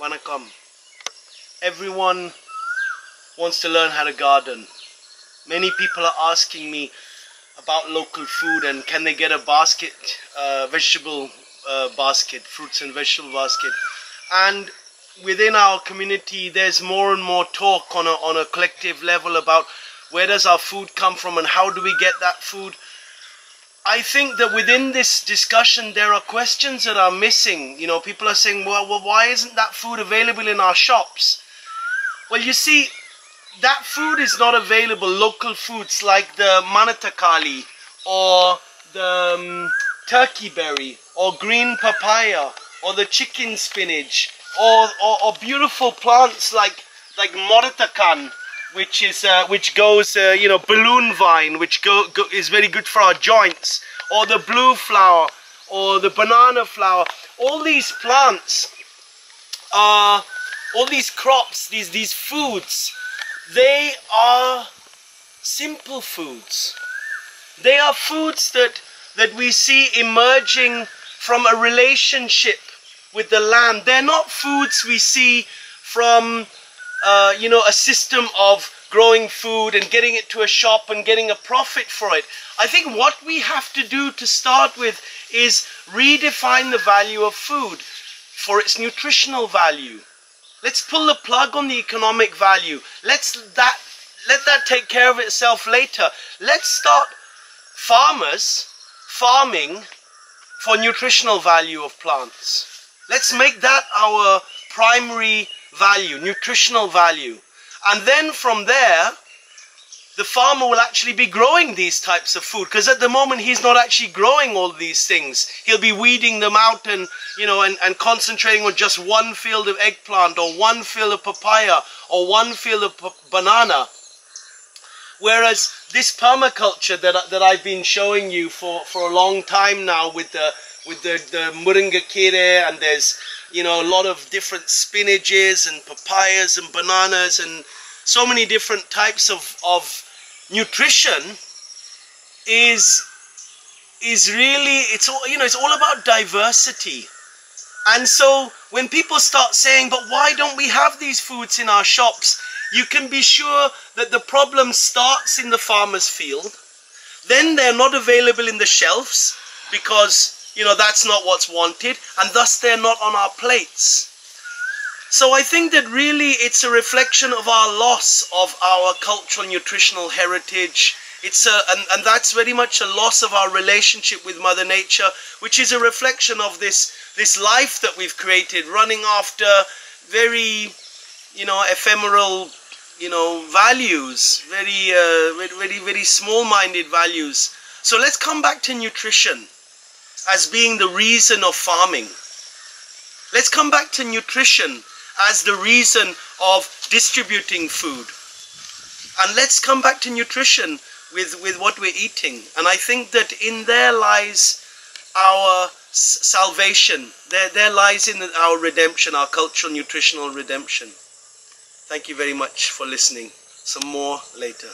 Vanakkam. Everyone wants to learn how to garden. Many people are asking me about local food and can they get a basket, uh, vegetable uh, basket, fruits and vegetable basket. And within our community, there's more and more talk on a, on a collective level about where does our food come from and how do we get that food. I think that within this discussion, there are questions that are missing. You know, people are saying, well, well why isn't that food available in our shops? Well, you see, that food is not available, local foods like the manatakali or the um, turkey berry or green papaya or the chicken spinach or, or, or beautiful plants like like moratakan which is uh, which goes uh, you know balloon vine which go, go, is very good for our joints or the blue flower or the banana flower. All these plants are all these crops these these foods they are simple foods. They are foods that that we see emerging from a relationship with the land. They're not foods we see from uh, you know, a system of growing food and getting it to a shop and getting a profit for it. I think what we have to do to start with is redefine the value of food for its nutritional value. Let's pull the plug on the economic value. Let's that let that take care of itself later. Let's start farmers farming for nutritional value of plants. Let's make that our primary value, nutritional value. And then from there, the farmer will actually be growing these types of food because at the moment he's not actually growing all these things he'll be weeding them out and you know and, and concentrating on just one field of eggplant or one field of papaya or one field of banana whereas this permaculture that, that I've been showing you for, for a long time now with the with the, the moringa kire and there's you know, a lot of different spinaches and papayas and bananas and so many different types of, of nutrition is is really it's all you know it's all about diversity. And so when people start saying but why don't we have these foods in our shops? you can be sure that the problem starts in the farmer's field. Then they're not available in the shelves because you know, that's not what's wanted, and thus they're not on our plates. So I think that really it's a reflection of our loss of our cultural nutritional heritage. It's a, and, and that's very much a loss of our relationship with Mother Nature, which is a reflection of this, this life that we've created, running after very, you know, ephemeral, you know, values, very, uh, very, very, small-minded values. So let's come back to nutrition as being the reason of farming. Let's come back to nutrition as the reason of distributing food. And let's come back to nutrition with, with what we're eating. And I think that in there lies our salvation. There, there lies in our redemption, our cultural nutritional redemption. Thank you very much for listening. Some more later.